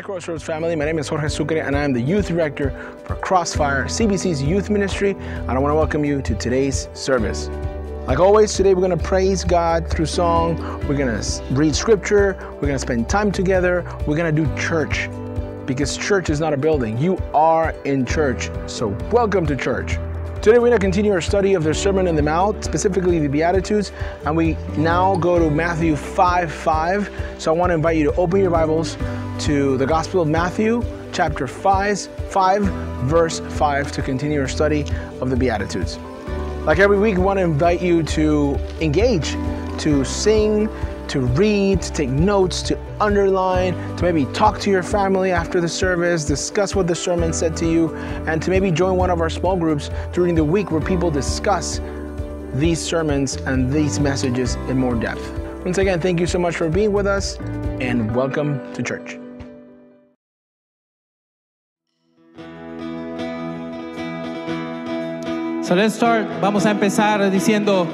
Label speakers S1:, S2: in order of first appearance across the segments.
S1: Hi, Crossroads family. My name is Jorge Sucre, and I am the youth director for Crossfire, CBC's youth ministry. And I want to welcome you to today's service. Like always, today we're going to praise God through song. We're going to read scripture. We're going to spend time together. We're going to do church because church is not a building. You are in church. So, welcome to church. Today we're going to continue our study of the Sermon on the Mount, specifically the Beatitudes, and we now go to Matthew 5 5. So I want to invite you to open your Bibles to the Gospel of Matthew, chapter 5, 5 verse 5, to continue our study of the Beatitudes. Like every week, we want to invite you to engage, to sing, to read, to take notes, to underline, to maybe talk to your family after the service, discuss what the sermon said to you, and to maybe join one of our small groups during the week where people discuss these sermons and these messages in more depth. Once again, thank you so much for being with us and welcome to church.
S2: So let's start. Vamos a empezar diciendo,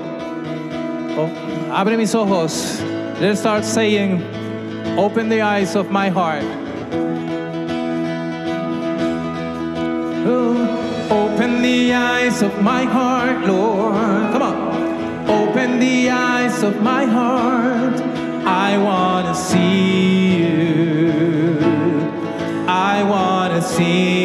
S2: oh, abre mis ojos. Let's start saying, open the eyes of my heart. Oh, open the eyes of my heart, Lord. Come on. Open the eyes of my heart. I want to see you. I want to see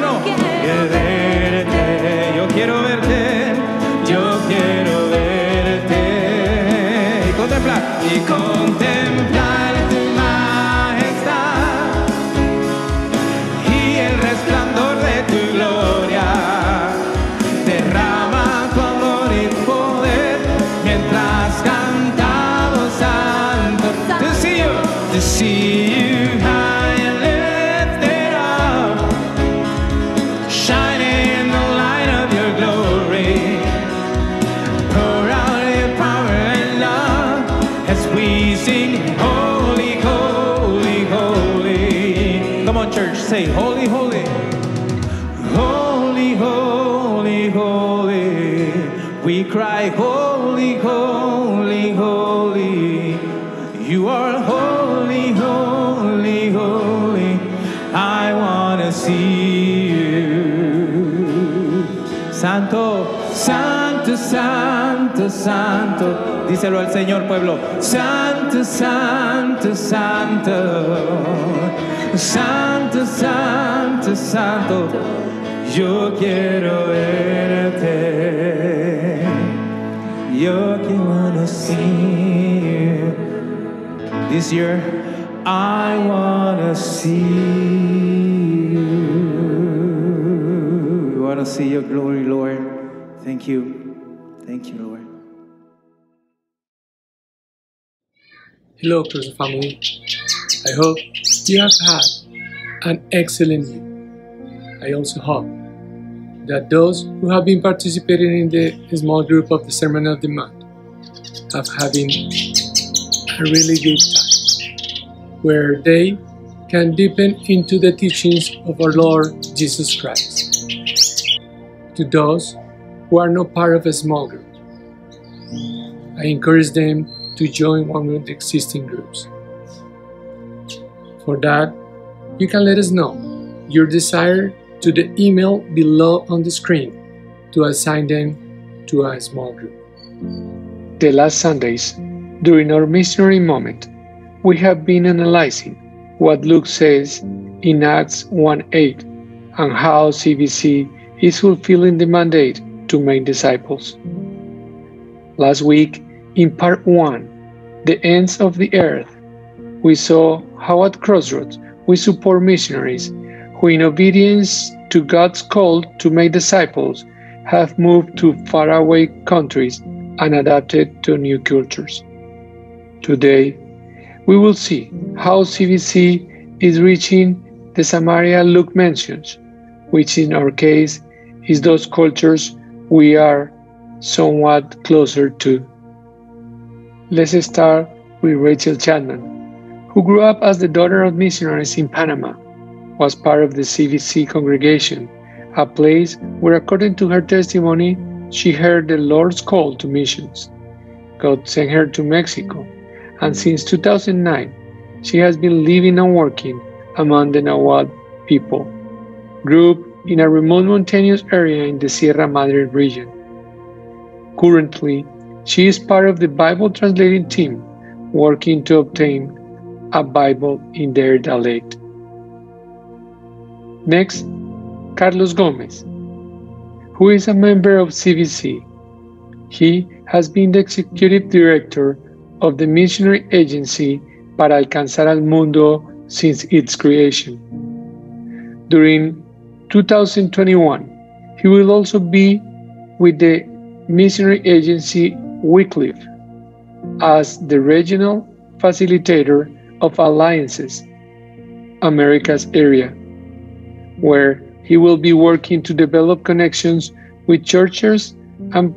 S2: 2021. Quiero church, say, Holy, Holy. Holy, holy, holy. We cry, holy, holy, holy. You are holy, holy, holy. I want to see you. Santo, santo, santo, santo. Díselo al Señor, pueblo. Santo, santo, santo. Santo, santo, santo. Yo quiero verte. Yo quiero see. This year, I wanna see you. I wanna see your glory, Lord. Thank you. Thank you, Lord.
S3: Hello, Closer family. I hope you have had an excellent week. I also hope that those who have been participating in the small group of the Sermon of the Mount have having a really good time, where they can deepen into the teachings of our Lord Jesus Christ. To those who are not part of a small group, I encourage them to join one of the existing groups. For that, you can let us know your desire to the email below on the screen to assign them to a small group. The last Sundays, During our missionary moment, we have been analyzing what Luke says in Acts 1 8 and how CBC is fulfilling the mandate to make disciples. Last week, in part 1, The Ends of the Earth, we saw how at Crossroads we support missionaries who, in obedience to God's call to make disciples, have moved to faraway countries and adapted to new cultures. Today, we will see how CBC is reaching the Samaria Luke mentions, which in our case is those cultures we are somewhat closer to. Let's start with Rachel Chapman, who grew up as the daughter of missionaries in Panama, was part of the CBC congregation, a place where, according to her testimony, she heard the Lord's call to missions. God sent her to Mexico, and since 2009, she has been living and working among the Nahuatl people, group in a remote mountainous area in the Sierra Madre region. Currently, she is part of the Bible translating team working to obtain a Bible in their dialect. Next, Carlos Gomez, who is a member of CBC. He has been the executive director of the missionary agency Para Alcanzar al Mundo since its creation. During 2021, he will also be with the missionary agency Wycliffe as the regional facilitator of alliances Americas area, where he will be working to develop connections with churches and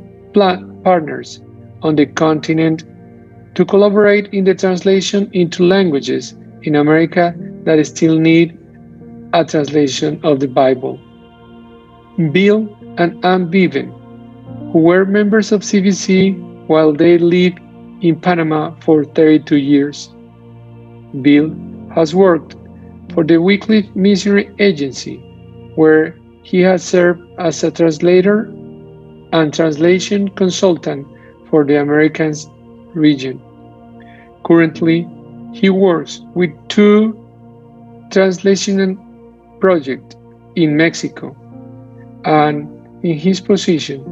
S3: partners on the continent to collaborate in the translation into languages in America that still need a translation of the Bible. Bill and Ann Bevan, who were members of CBC while they lived in Panama for 32 years. Bill has worked for the Wycliffe Missionary Agency, where he has served as a translator and translation consultant for the Americas region. Currently, he works with two translation projects in Mexico, and in his position,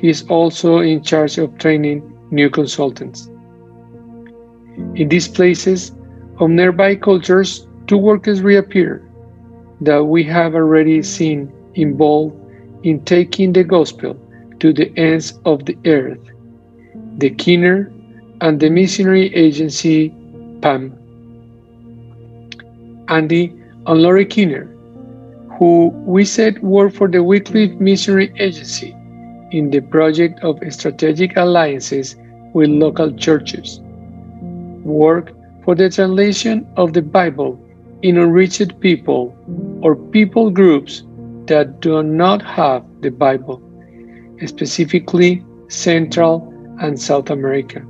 S3: he is also in charge of training new consultants. In these places of nearby cultures, two workers reappear that we have already seen involved in taking the gospel to the ends of the earth the Kinner and the missionary agency PAM. Andy and Laurie Kinner, who we said work for the Wycliffe Missionary Agency in the project of strategic alliances with local churches, work for the translation of the Bible in unreached people or people groups that do not have the Bible, specifically Central and South America.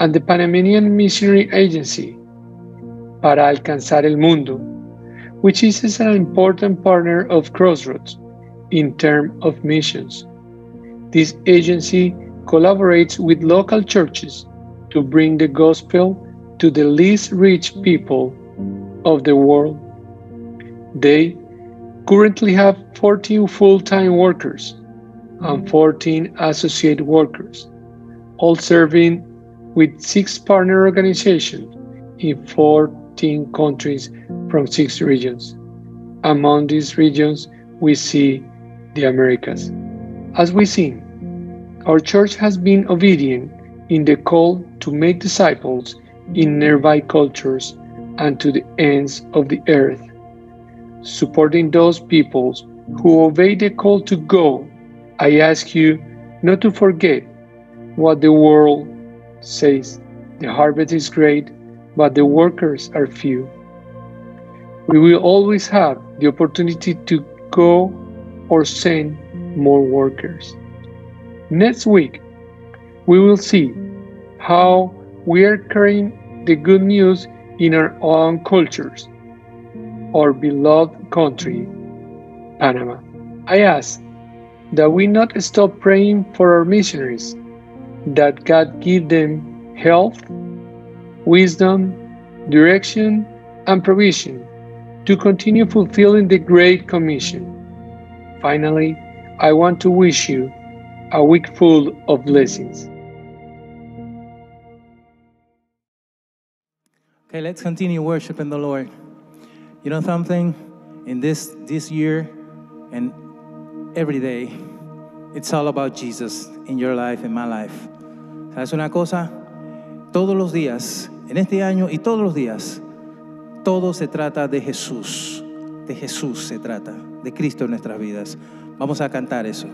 S3: And the Panamanian Missionary Agency, Para Alcanzar el Mundo, which is an important partner of Crossroads in terms of missions. This agency collaborates with local churches to bring the gospel to the least reached people of the world. They currently have 14 full time workers and 14 associate workers, all serving with six partner organizations in 14 countries from six regions. Among these regions, we see the Americas. As we see, our church has been obedient in the call to make disciples in nearby cultures and to the ends of the earth, supporting those peoples who obey the call to go. I ask you not to forget what the world says. The harvest is great, but the workers are few. We will always have the opportunity to go or send more workers. Next week, we will see how we are carrying the good news in our own cultures, our beloved country, Panama. I ask that we not stop praying for our missionaries, that God give them health, wisdom, direction, and provision to continue fulfilling the Great Commission. Finally, I want to wish you a week full of blessings.
S2: Okay, let's continue worshiping the Lord. You know something? In this this year and every day, it's all about Jesus in your life, in my life. ¿Sabes una cosa? Todos los días, en este año y todos los días, todo se trata de Jesús. De Jesús se trata, de Cristo en nuestras vidas. Vamos a cantar eso.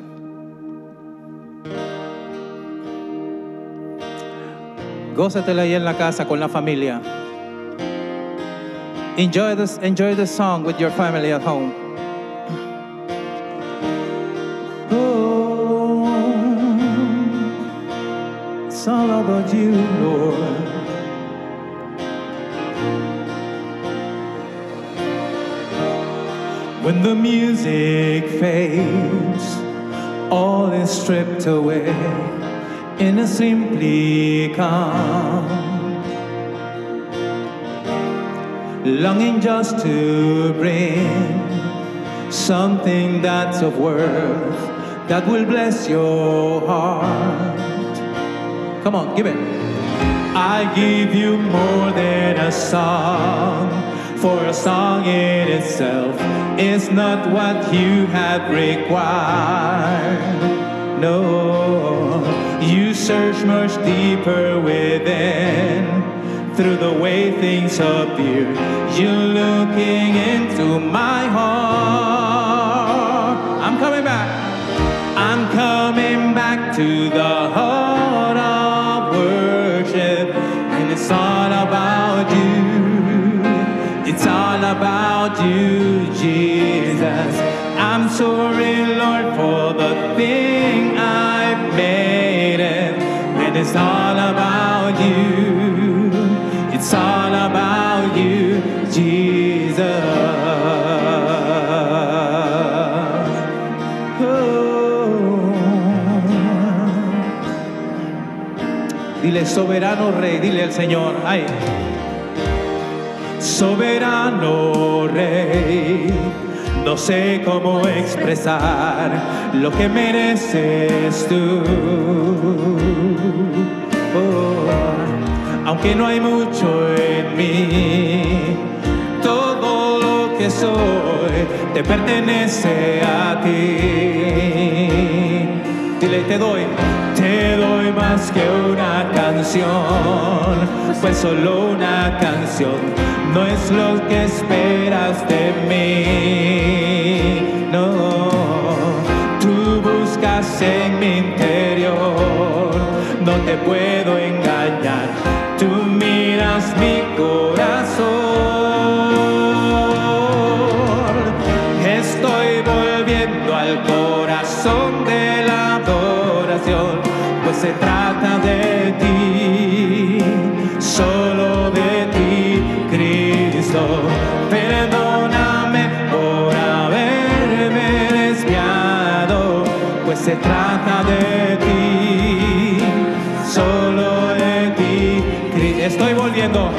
S2: Gózatela ahí en la casa con la familia. Enjoy this, enjoy the song with your family at home. The music fades, all is stripped away in a simply calm. longing just to bring something that's of worth that will bless your heart. Come on, give it. I give you more than a song, for a song in itself is not what you have required. No, you search much deeper within through the way things appear. You're looking into my heart. I'm coming back. I'm coming back to the heart about you, Jesus. I'm sorry, Lord, for the thing I've made it, and it's all about you. It's all about you, Jesus. Oh. Dile, soberano rey, dile al Señor, ay. Soberano rey, no sé cómo expresar lo que mereces tú. Oh, aunque no hay mucho en mí, todo lo que soy te pertenece a ti. Dile, te doy, doy más que una canción, pues solo una canción no es lo que esperas de mí. No, tú buscas en mi interior, no te puedo engañar, tú miras mi corazón. Se trata de ti, solo de ti. Estoy volviendo,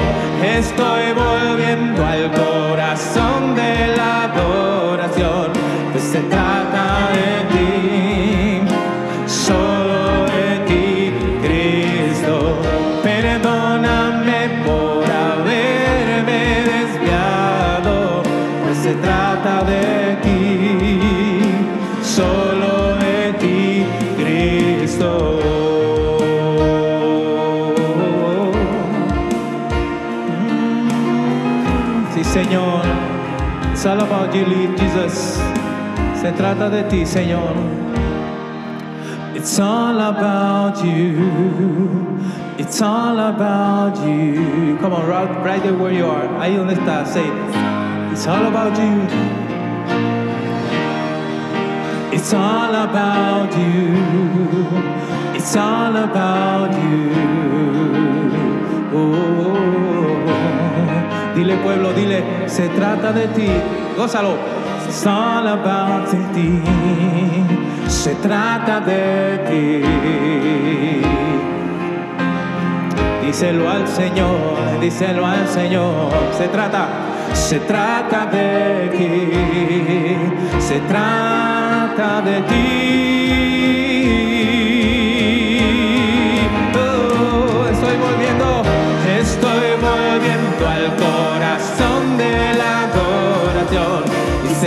S2: estoy volviendo al corazón It's all about you, Jesus. Se trata de ti, Señor. It's all about you. It's all about you. Come on, right, right there where you are. Ahí donde estás. Say, it's all about you. It's all about you. It's all about you. Oh, dile pueblo, dile, se trata de ti. Gózalo. It's all about ti. Se trata de ti. Díselo al Señor, díselo al Señor. Se trata, se trata de ti, se trata de ti.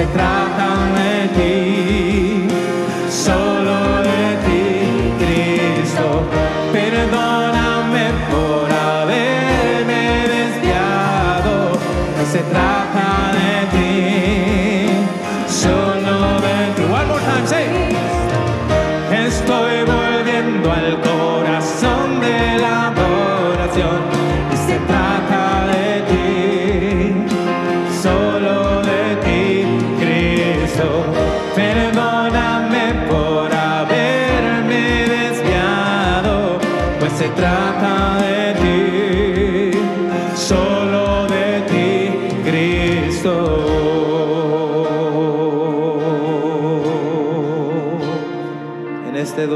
S2: Y se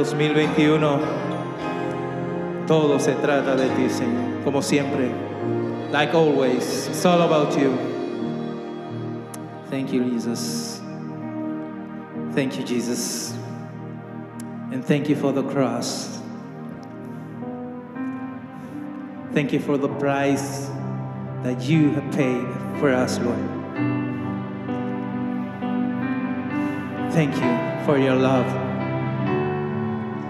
S2: 2021, todo se trata de ti, Señor, como siempre. Like always, it's all about you. Thank you, Jesus. Thank you, Jesus. And thank you for the cross. Thank you for the price that you have paid for us, Lord. Thank you for your love.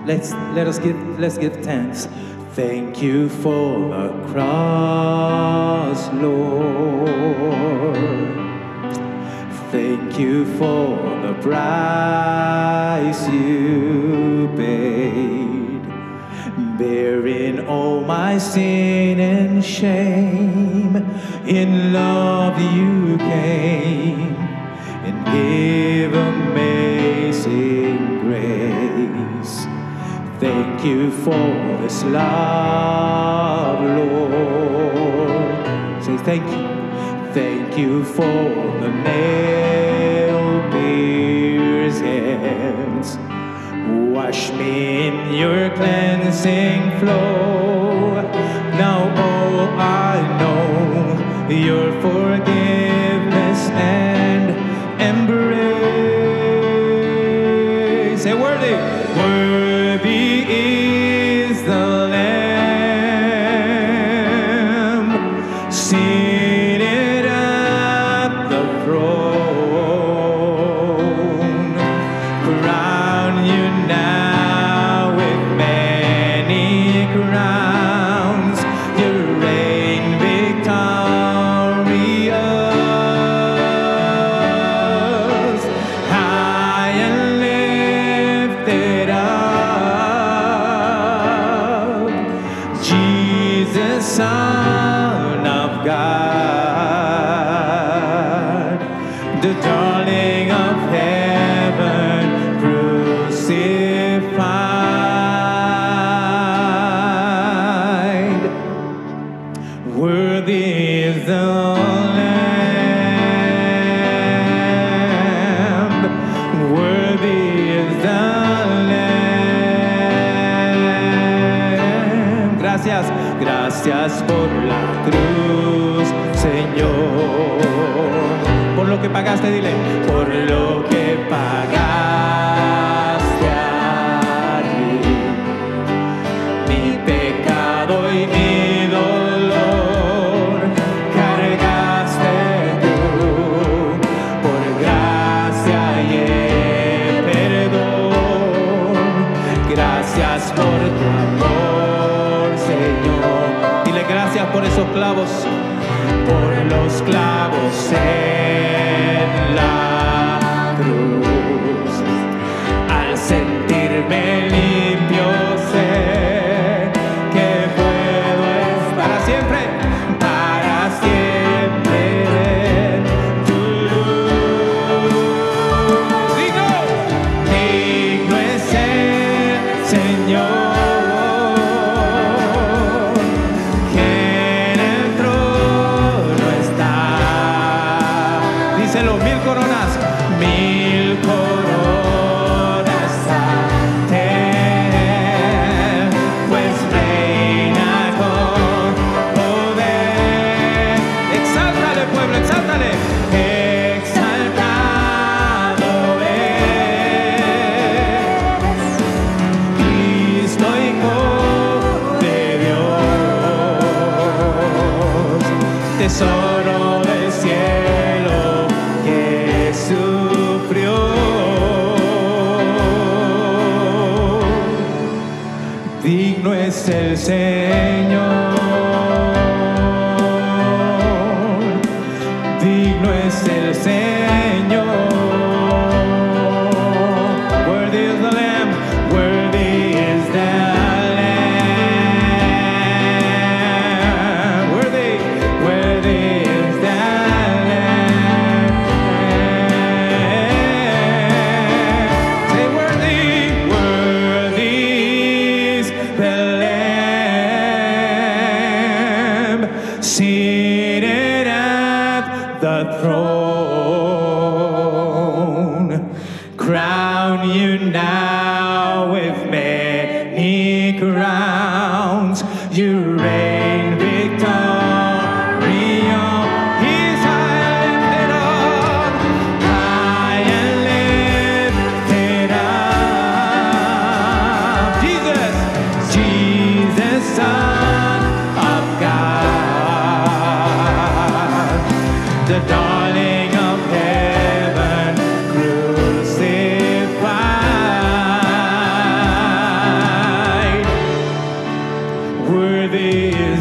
S2: Let's let us give let's give thanks. Thank you for the cross, Lord. Thank you for the price you paid, bearing all my sin and shame. In love you came and gave amazing Thank you for this love, Lord. Say thank you. Thank you for the nail pierced hands. Wash me in your cleansing flow. Now all I know your forgiveness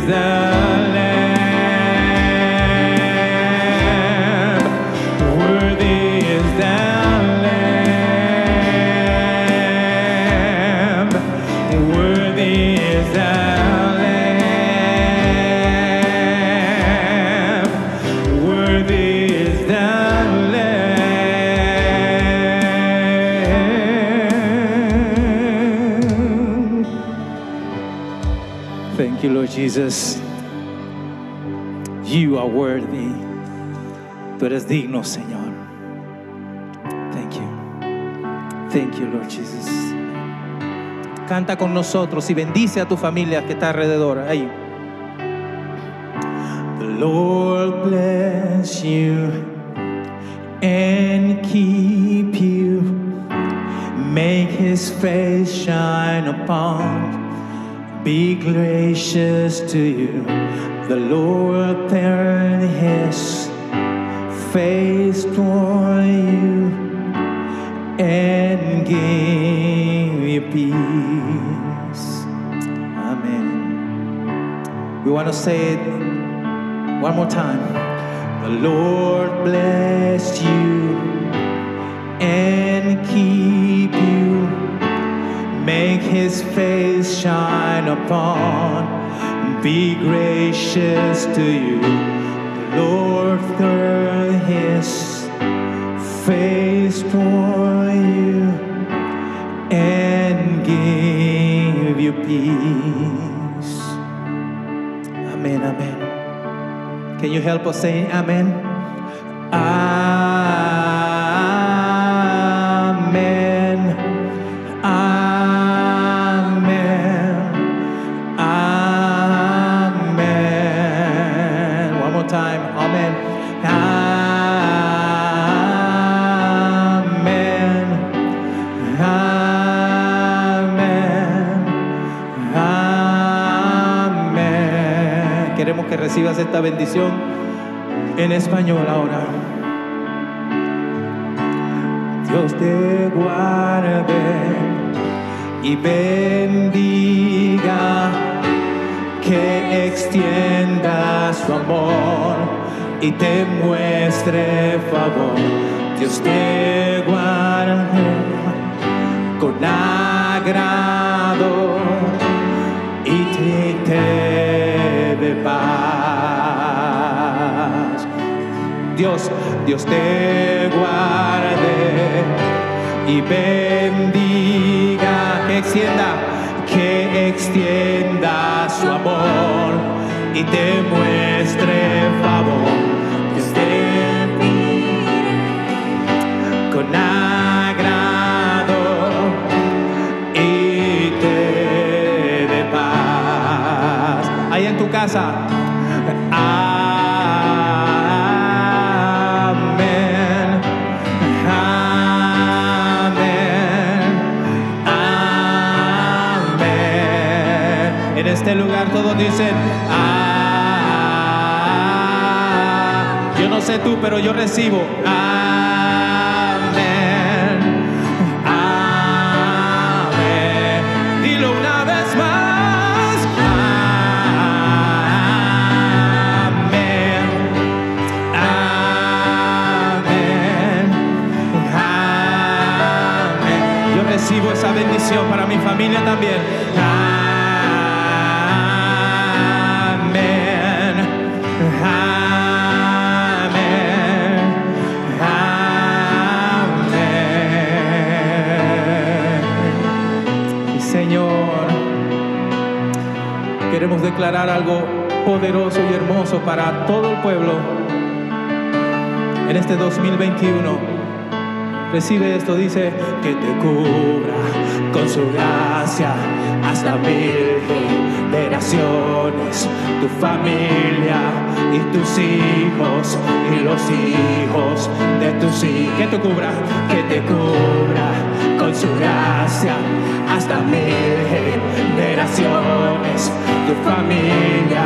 S2: Worthy Tú eres digno, Señor. Thank you. Thank you, Lord Jesus. Canta con nosotros y bendice a tu familia que está alrededor. Ahí. The Lord bless you and keep you. Make his face shine upon. Be gracious to you. The Lord turn his face toward you and give you peace. Amen. We want to say it one more time. The Lord bless you and keep you. Make his face shine upon. Be gracious to you. Lord turn his face toward you and give you peace. Amen, amen. Can you help us say amen? Amen. Recibas esta bendición en español ahora. Dios te guarde y bendiga, que extienda su amor y te muestre favor. Dios te guarde con agrado y te, te dé paz. Dios, Dios te guarde y bendiga, que extienda, que extienda su amor y te muestre favor. Dios te con agrado y te dé paz. Ahí en tu casa. dicen, ah, yo no sé tú, pero yo recibo, amén, amén. Dilo una vez más, amén, amén, amén. Yo recibo esa bendición para mi familia también. Algo poderoso y hermoso para todo el pueblo en este 2021. Recibe esto, dice que te cubra con su gracia hasta mil generaciones, tu familia y tus hijos y los hijos de tus hijos. Que te cubra, que te cubra con su gracia hasta mil generaciones, tu familia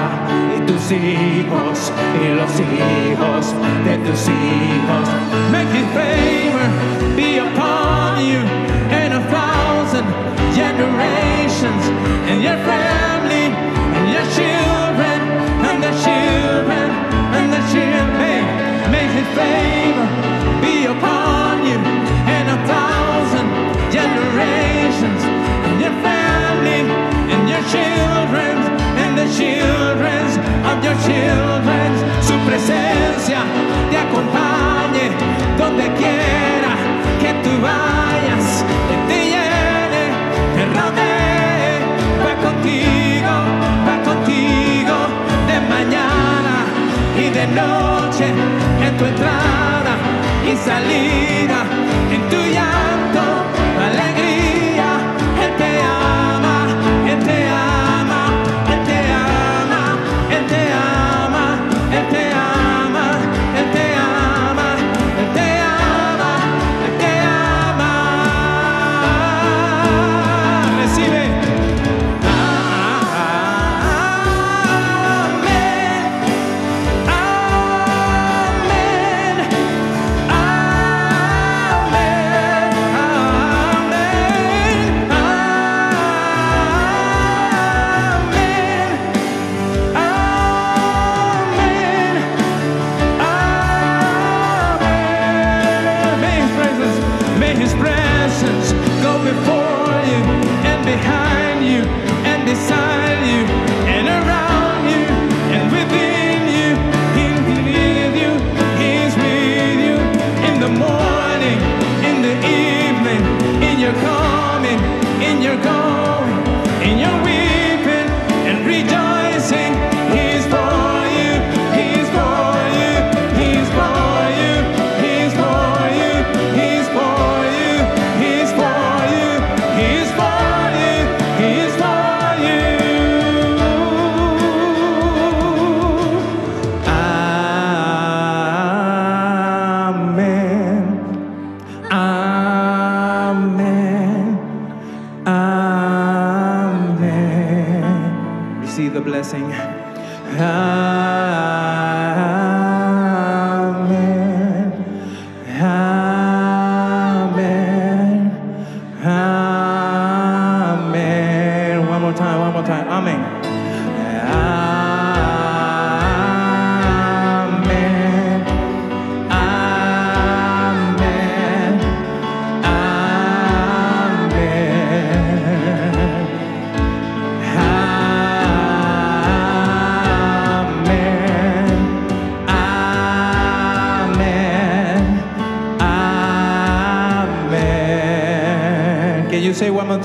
S2: y tus hijos y los hijos de tus hijos. Make his favor be upon you and a thousand generations and your family children and the children of your children. Su presencia te acompañe donde quiera que tú vayas, que te llene, te rodee, va contigo, va contigo de mañana y de noche en tu entrada y salida,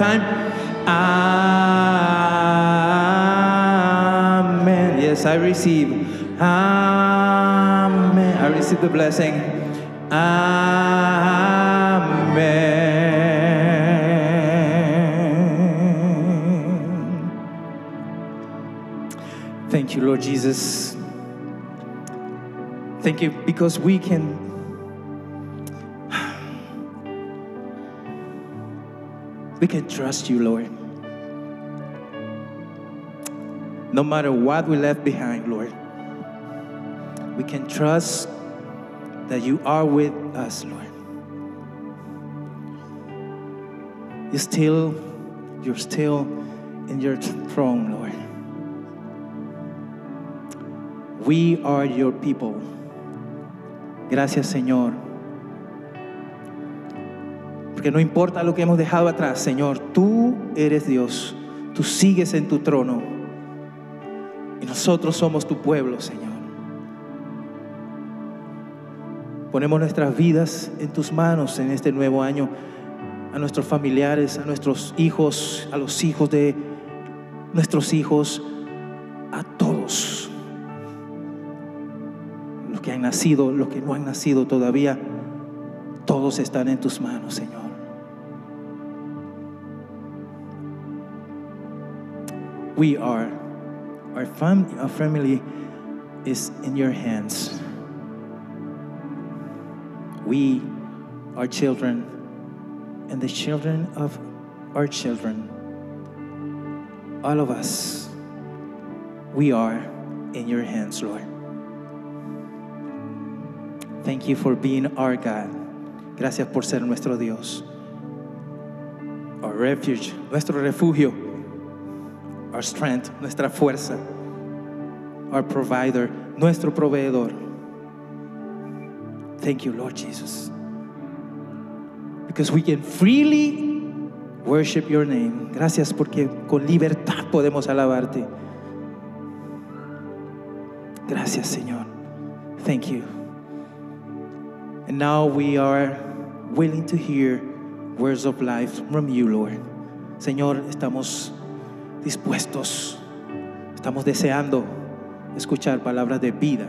S2: time? Amen. Yes, I receive. Amen. I receive the blessing. Amen. Thank you, Lord Jesus. Thank you because we can we can trust you, Lord. No matter what we left behind, Lord, we can trust that you are with us, Lord. You still, you're still in your throne, Lord. We are your people. Gracias, Señor. Porque no importa lo que hemos dejado atrás, Señor, tú eres Dios. Tú sigues en tu trono. Y nosotros somos tu pueblo, Señor. Ponemos nuestras vidas en tus manos en este nuevo año. A nuestros familiares, a nuestros hijos, a los hijos de nuestros hijos, a todos. Los que han nacido, los que no han nacido todavía, todos están en tus manos, Señor. We are, our, fam our family is in your hands. We, our children, and the children of our children, all of us, we are in your hands, Lord. Thank you for being our God. Gracias por ser nuestro Dios. Our refuge, nuestro refugio. Our strength, nuestra fuerza. Our provider, nuestro proveedor. Thank you, Lord Jesus. Because we can freely worship your name. Gracias porque con libertad podemos alabarte. Gracias, Señor. Thank you. And now we are willing to hear words of life from you, Lord. Señor, estamos dispuestos, estamos deseando escuchar palabras de vida,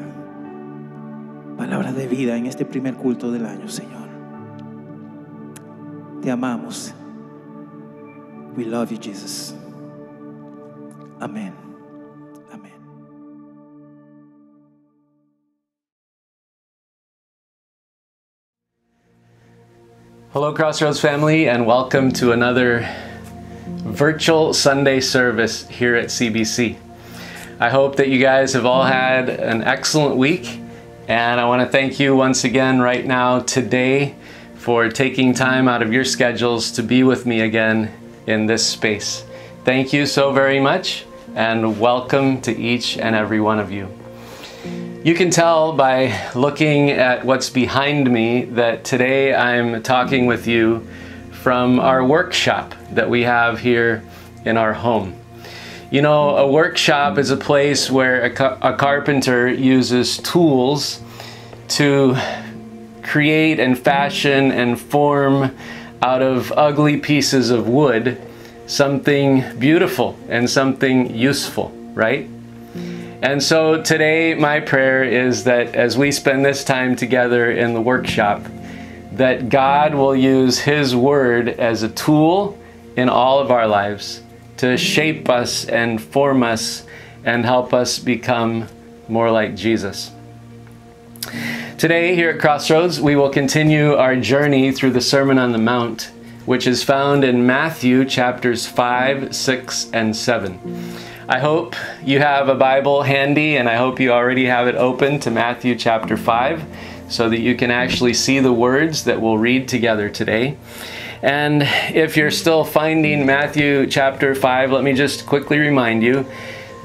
S2: palabras de vida en este primer culto del año, Señor. Te amamos. We love you, Jesus. Amén.
S4: Hello, Crossroads family, and welcome to another virtual Sunday service here at CBC. I hope that you guys have all had an excellent week, and I want to thank you once again right now today for taking time out of your schedules to be with me again in this space. Thank you so very much, and welcome to each and every one of you. You can tell by looking at what's behind me that today I'm talking with you from our workshop that we have here in our home. You know, a workshop is a place where a, ca- a carpenter uses tools to create and fashion and form out of ugly pieces of wood something beautiful and something useful, right? And so today, my prayer is that as we spend this time together in the workshop, that God will use His Word as a tool in all of our lives to shape us and form us and help us become more like Jesus. Today, here at Crossroads, we will continue our journey through the Sermon on the Mount, which is found in Matthew chapters 5, 6, and 7. I hope you have a Bible handy, and I hope you already have it open to Matthew chapter 5 so that you can actually see the words that we'll read together today. And if you're still finding Matthew chapter 5, let me just quickly remind you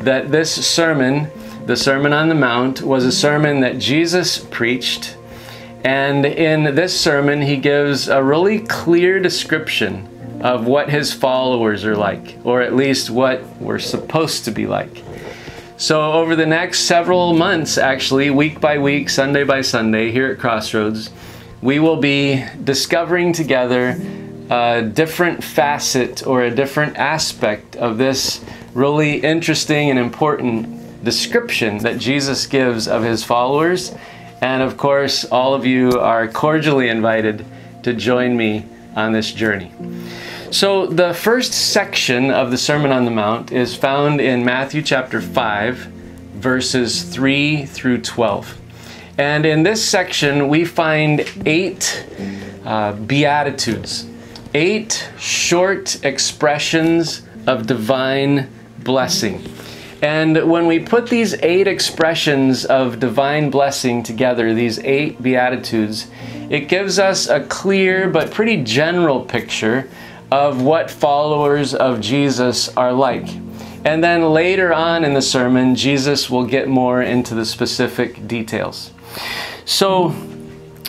S4: that this sermon, the Sermon on the Mount, was a sermon that Jesus preached. And in this sermon, he gives a really clear description of what his followers are like, or at least what we're supposed to be like. So, over the next several months, actually, week by week, Sunday by Sunday, here at Crossroads, we will be discovering together a different facet or a different aspect of this really interesting and important description that Jesus gives of his followers. And of course, all of you are cordially invited to join me on this journey. So, the first section of the Sermon on the Mount is found in Matthew chapter 5, verses 3 through 12. And in this section, we find eight uh, Beatitudes, eight short expressions of divine blessing. And when we put these eight expressions of divine blessing together, these eight Beatitudes, it gives us a clear but pretty general picture of what followers of Jesus are like. And then later on in the sermon, Jesus will get more into the specific details. So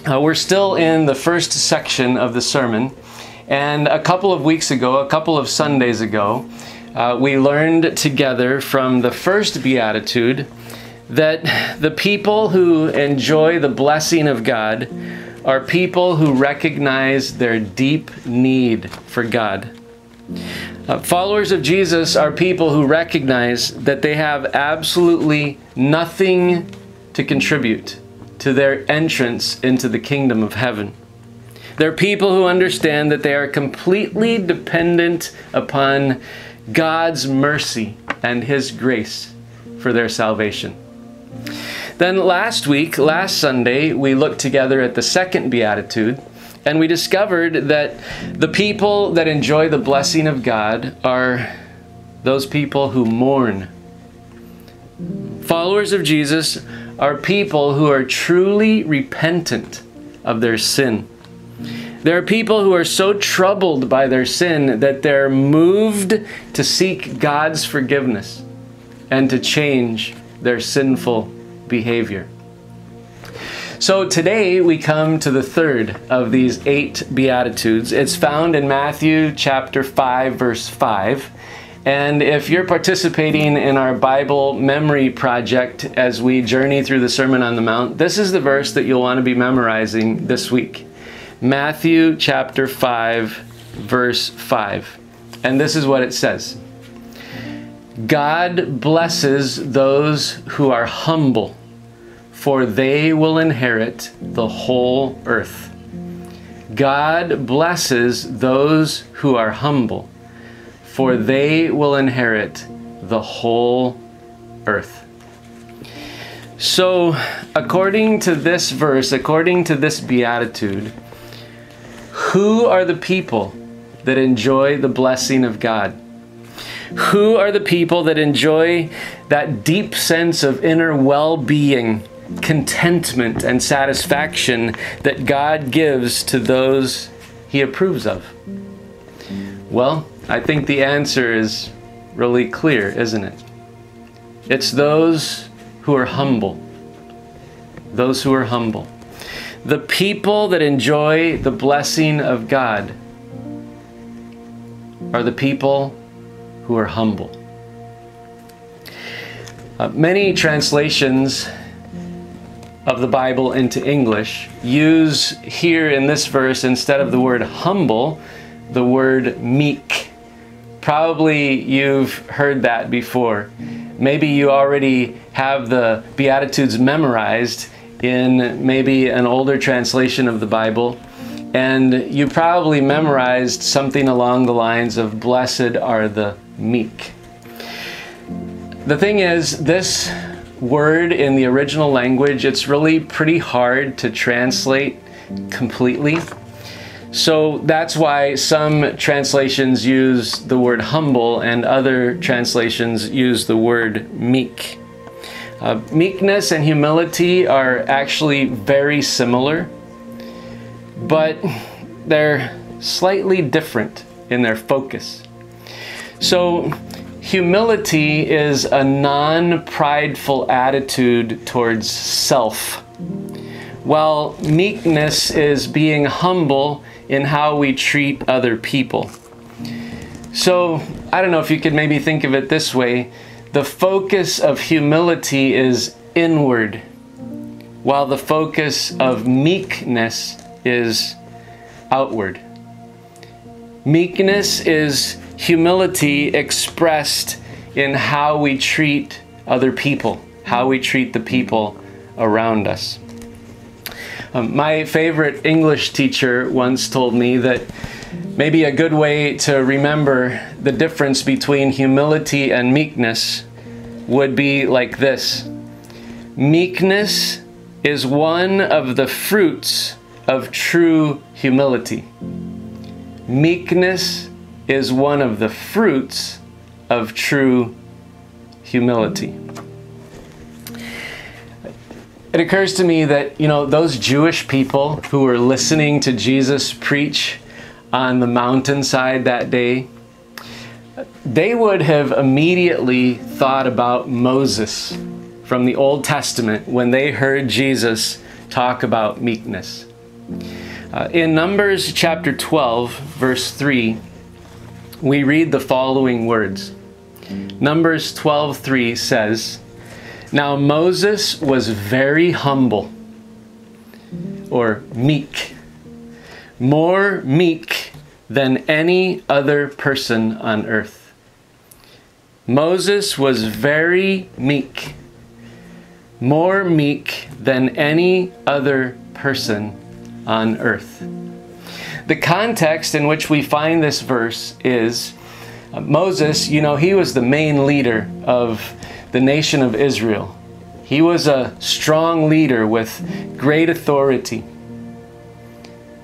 S4: uh, we're still in the first section of the sermon. And a couple of weeks ago, a couple of Sundays ago, uh, we learned together from the first Beatitude that the people who enjoy the blessing of God are people who recognize their deep need for God. Uh, followers of Jesus are people who recognize that they have absolutely nothing to contribute to their entrance into the kingdom of heaven. They're people who understand that they are completely dependent upon God's mercy and His grace for their salvation. Then last week, last Sunday, we looked together at the second beatitude and we discovered that the people that enjoy the blessing of God are those people who mourn. Followers of Jesus are people who are truly repentant of their sin. There are people who are so troubled by their sin that they're moved to seek God's forgiveness and to change their sinful behavior. So today we come to the third of these eight Beatitudes. It's found in Matthew chapter 5, verse 5. And if you're participating in our Bible memory project as we journey through the Sermon on the Mount, this is the verse that you'll want to be memorizing this week. Matthew chapter 5, verse 5. And this is what it says God blesses those who are humble, for they will inherit the whole earth. God blesses those who are humble, for they will inherit the whole earth. So, according to this verse, according to this beatitude, who are the people that enjoy the blessing of God? Who are the people that enjoy that deep sense of inner well being, contentment, and satisfaction that God gives to those He approves of? Well, I think the answer is really clear, isn't it? It's those who are humble. Those who are humble. The people that enjoy the blessing of God are the people who are humble. Uh, many translations of the Bible into English use here in this verse, instead of the word humble, the word meek. Probably you've heard that before. Maybe you already have the Beatitudes memorized in maybe an older translation of the Bible and you probably memorized something along the lines of Blessed are the meek. The thing is, this word in the original language, it's really pretty hard to translate completely. So that's why some translations use the word humble and other translations use the word meek. Uh, meekness and humility are actually very similar but they're slightly different in their focus. So, humility is a non prideful attitude towards self, while meekness is being humble in how we treat other people. So, I don't know if you could maybe think of it this way the focus of humility is inward, while the focus of meekness is outward. Meekness is humility expressed in how we treat other people, how we treat the people around us. Um, my favorite English teacher once told me that maybe a good way to remember the difference between humility and meekness would be like this Meekness is one of the fruits of true humility. Meekness is one of the fruits of true humility. It occurs to me that, you know, those Jewish people who were listening to Jesus preach on the mountainside that day, they would have immediately thought about Moses from the Old Testament when they heard Jesus talk about meekness. Uh, in Numbers chapter 12, verse 3, we read the following words. Numbers 12:3 says, "Now Moses was very humble or meek, more meek than any other person on earth." Moses was very meek, more meek than any other person on earth. The context in which we find this verse is uh, Moses, you know, he was the main leader of the nation of Israel. He was a strong leader with great authority.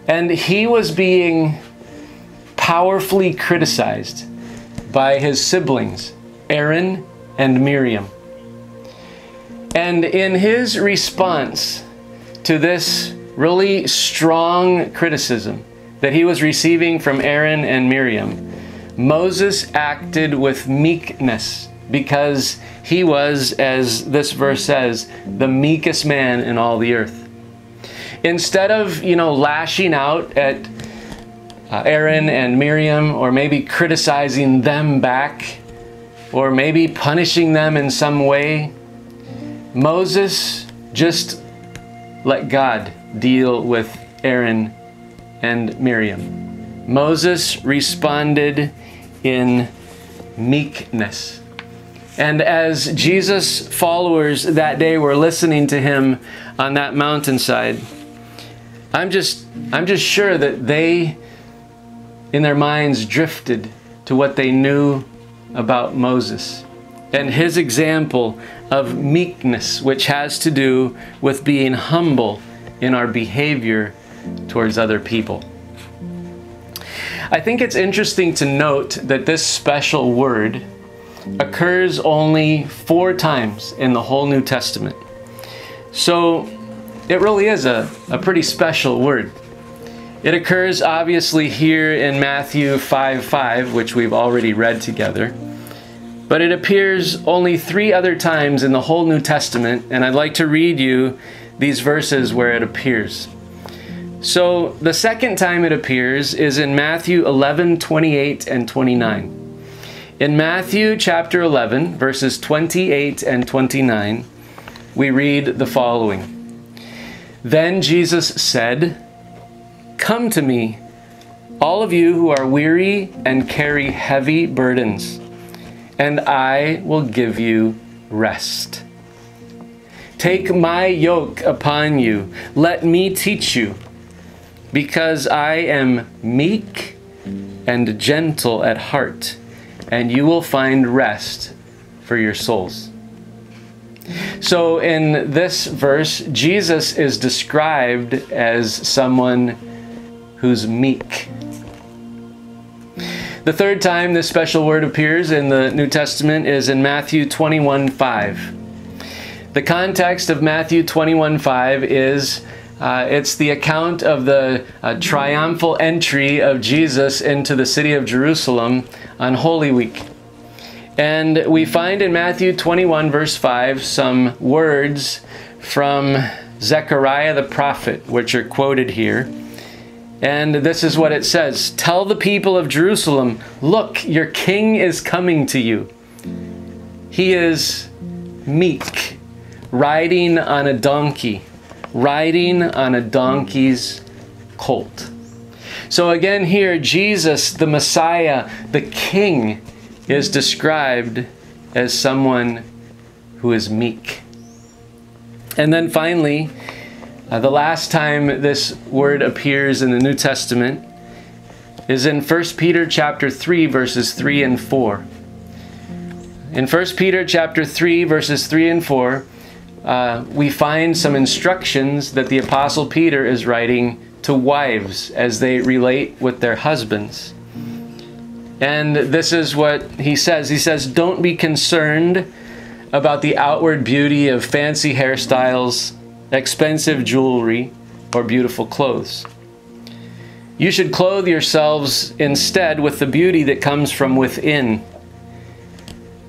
S4: And he was being powerfully criticized by his siblings, Aaron and Miriam. And in his response to this really strong criticism that he was receiving from Aaron and Miriam, Moses acted with meekness because he was, as this verse says, the meekest man in all the earth. Instead of, you know, lashing out at uh, Aaron and Miriam or maybe criticizing them back or maybe punishing them in some way, Moses just let God deal with Aaron and Miriam. Moses responded in meekness. And as Jesus' followers that day were listening to him on that mountainside, I'm just, I'm just sure that they, in their minds, drifted to what they knew about Moses and his example of meekness, which has to do with being humble in our behavior towards other people. I think it's interesting to note that this special word occurs only four times in the whole New Testament. So it really is a, a pretty special word. It occurs obviously here in Matthew 5 5, which we've already read together. But it appears only three other times in the whole New Testament, and I'd like to read you these verses where it appears. So the second time it appears is in Matthew 11, 28 and 29. In Matthew chapter 11, verses 28 and 29, we read the following Then Jesus said, Come to me, all of you who are weary and carry heavy burdens, and I will give you rest. Take my yoke upon you, let me teach you because I am meek and gentle at heart, and you will find rest for your souls. So, in this verse, Jesus is described as someone who's meek. The third time this special word appears in the New Testament is in Matthew 21 5. The context of Matthew 21 5 is uh, it's the account of the uh, triumphal entry of Jesus into the city of Jerusalem on Holy Week. And we find in Matthew 21, verse 5, some words from Zechariah the prophet, which are quoted here. And this is what it says Tell the people of Jerusalem, look, your king is coming to you. He is meek, riding on a donkey riding on a donkey's colt. So again, here, Jesus, the Messiah, the King, is described as someone who is meek. And then finally, uh, the last time this word appears in the New Testament is in 1 Peter chapter 3 verses 3 and 4. In 1 Peter chapter 3 verses 3 and 4, uh, we find some instructions that the Apostle Peter is writing to wives as they relate with their husbands. And this is what he says He says, Don't be concerned about the outward beauty of fancy hairstyles, expensive jewelry, or beautiful clothes. You should clothe yourselves instead with the beauty that comes from within.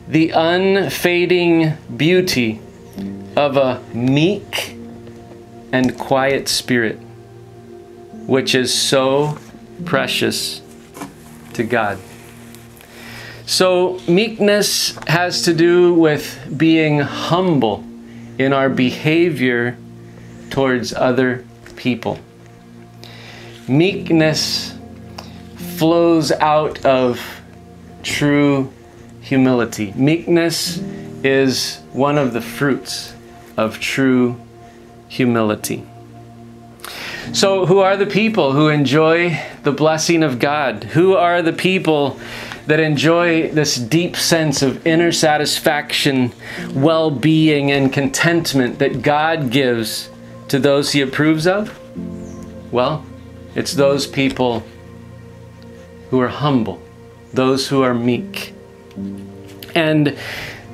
S4: The unfading beauty of a meek and quiet spirit. Which is so precious to God. So, meekness has to do with being humble in our behavior towards other people. Meekness flows out of true humility. Meekness is one of the fruits of true humility. So, who are the people who enjoy the blessing of God? Who are the people that enjoy this deep sense of inner satisfaction, well being, and contentment that God gives to those He approves of? Well, it's those people who are humble, those who are meek. And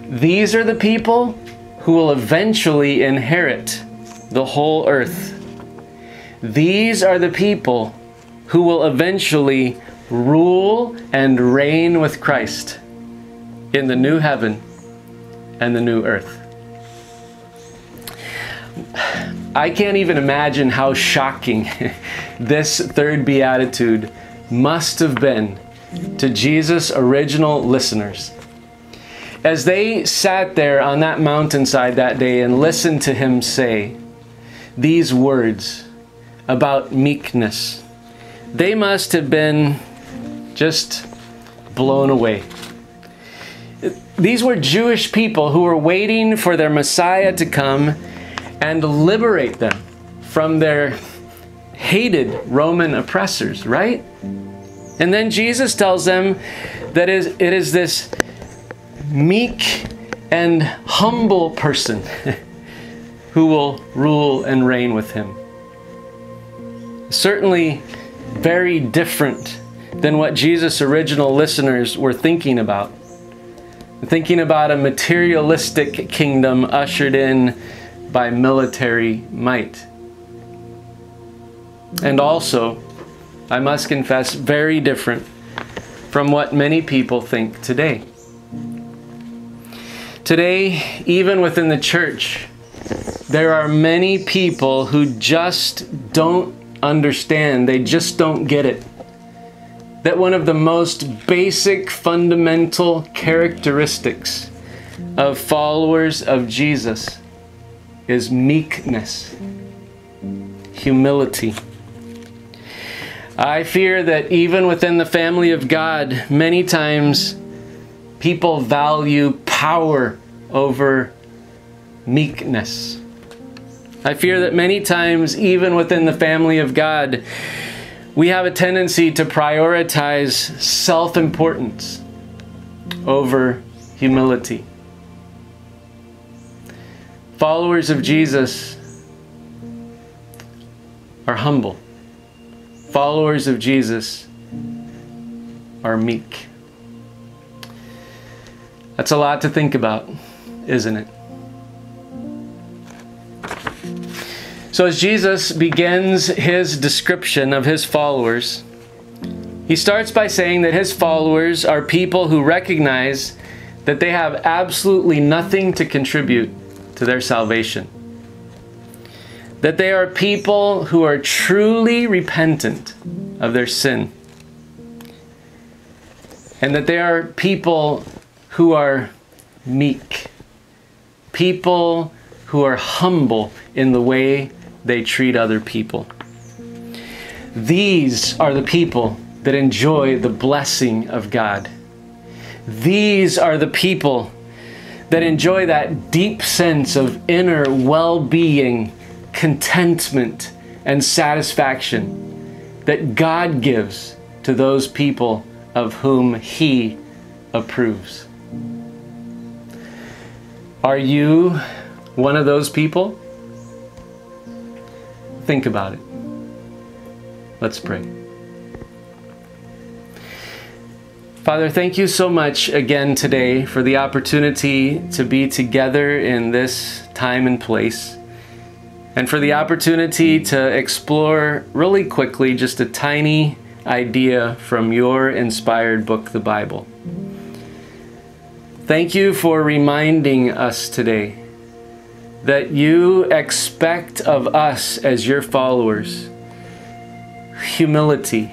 S4: these are the people who will eventually inherit the whole earth. These are the people who will eventually rule and reign with Christ in the new heaven and the new earth. I can't even imagine how shocking this third beatitude must have been to Jesus' original listeners. As they sat there on that mountainside that day and listened to him say these words about meekness, they must have been just blown away. These were Jewish people who were waiting for their Messiah to come and liberate them from their hated Roman oppressors, right? And then Jesus tells them that it is this meek and humble person who will rule and reign with him. Certainly very different than what Jesus' original listeners were thinking about. Thinking about a materialistic kingdom ushered in by military might. And also, I must confess, very different from what many people think today. Today, even within the church, there are many people who just don't understand, they just don't get it that one of the most basic fundamental characteristics of followers of Jesus is meekness, humility. I fear that even within the family of God, many times people value power over meekness. I fear that many times, even within the family of God, we have a tendency to prioritize self importance over humility. Followers of Jesus are humble. Followers of Jesus are meek. That's a lot to think about, isn't it? So, as Jesus begins his description of his followers, he starts by saying that his followers are people who recognize that they have absolutely nothing to contribute to their salvation. That they are people who are truly repentant of their sin. And that they are people who are meek. People who are humble in the way they treat other people. These are the people that enjoy the blessing of God. These are the people that enjoy that deep sense of inner well being, contentment, and satisfaction that God gives to those people of whom He approves. Are you one of those people? Think about it. Let's pray. Father, thank you so much again today for the opportunity to be together in this time and place, and for the opportunity to explore really quickly just a tiny idea from your inspired book, the Bible. Thank you for reminding us today that you expect of us as your followers humility,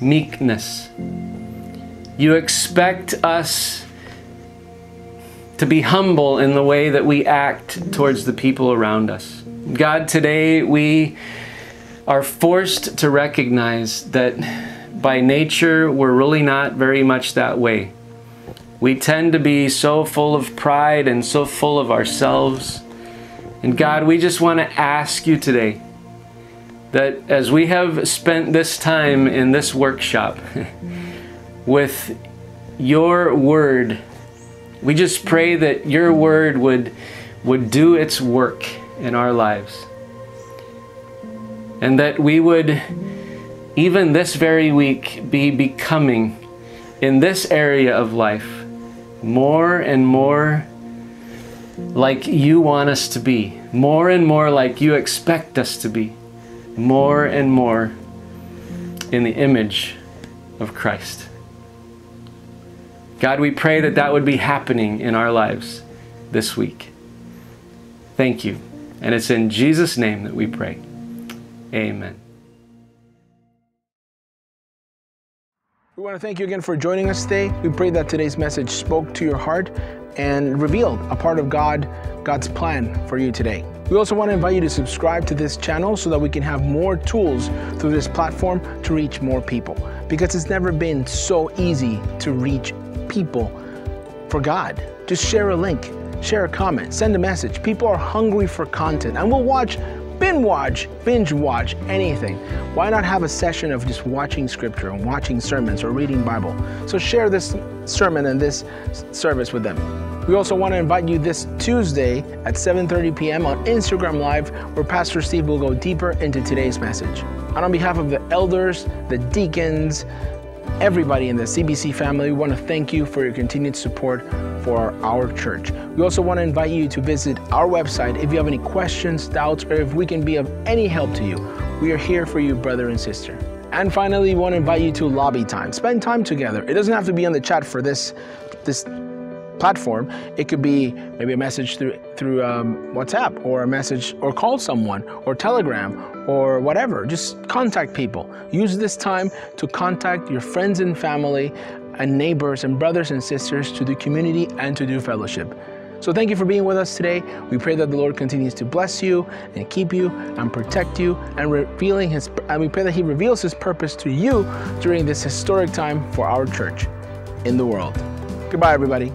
S4: meekness. You expect us to be humble in the way that we act towards the people around us. God, today we are forced to recognize that by nature we're really not very much that way. We tend to be so full of pride and so full of ourselves. And God, we just want to ask you today that as we have spent this time in this workshop with your word, we just pray that your word would, would do its work in our lives. And that we would, even this very week, be becoming in this area of life more and more like you want us to be, more and more like you expect us to be, more and more in the image of Christ. God, we pray that that would be happening in our lives this week. Thank you. And it's in Jesus' name that we pray. Amen.
S1: We want to thank you again for joining us today. We pray that today's message spoke to your heart and revealed a part of God, God's plan for you today. We also want to invite you to subscribe to this channel so that we can have more tools through this platform to reach more people. Because it's never been so easy to reach people for God. Just share a link, share a comment, send a message. People are hungry for content and we'll watch binge watch, binge watch anything. Why not have a session of just watching scripture and watching sermons or reading Bible? So share this sermon and this service with them. We also want to invite you this Tuesday at 7:30 p.m. on Instagram Live where Pastor Steve will go deeper into today's message. And on behalf of the elders, the deacons, everybody in the CBC family, we want to thank you for your continued support for our church. We also want to invite you to visit our website if you have any questions, doubts, or if we can be of any help to you. We are here for you, brother and sister. And finally, we want to invite you to lobby time. Spend time together. It doesn't have to be on the chat for this this platform. It could be maybe a message through through um, WhatsApp or a message or call someone or Telegram or whatever. Just contact people. Use this time to contact your friends and family and neighbors and brothers and sisters to do community and to do fellowship. So thank you for being with us today. We pray that the Lord continues to bless you and keep you and protect you and revealing his and we pray that he reveals his purpose to you during this historic time for our church in the world. Goodbye everybody.